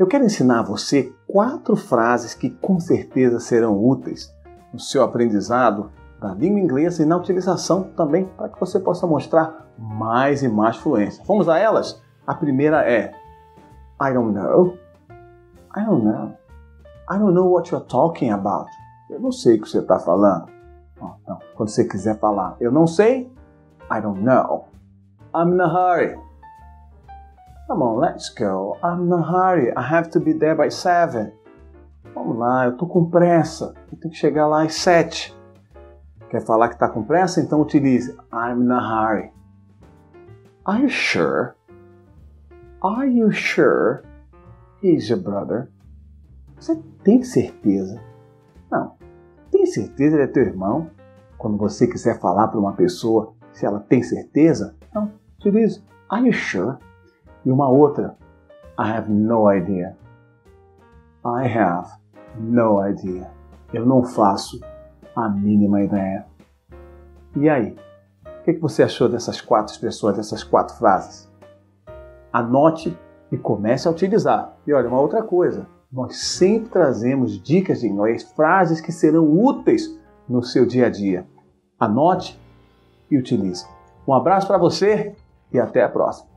Eu quero ensinar a você quatro frases que com certeza serão úteis no seu aprendizado da língua inglesa e na utilização também para que você possa mostrar mais e mais fluência. Vamos a elas? A primeira é I don't know. I don't know. I don't know what you're talking about. Eu não sei o que você está falando. Não. Quando você quiser falar, eu não sei. I don't know. I'm in a hurry. Come on, let's go. I'm in a hurry. I have to be there by seven. Vamos lá, eu tô com pressa. Eu tenho que chegar lá às sete. Quer falar que está com pressa? Então utilize I'm in a hurry. Are you sure? Are you sure he's your brother? Você tem certeza? Não. Tem certeza ele é teu irmão? Quando você quiser falar para uma pessoa se ela tem certeza, não. Utilize Are you sure? E uma outra, I have no idea. I have no idea. Eu não faço a mínima ideia. E aí? O que você achou dessas quatro expressões, dessas quatro frases? Anote e comece a utilizar. E olha, uma outra coisa: nós sempre trazemos dicas de inglês, frases que serão úteis no seu dia a dia. Anote e utilize. Um abraço para você e até a próxima.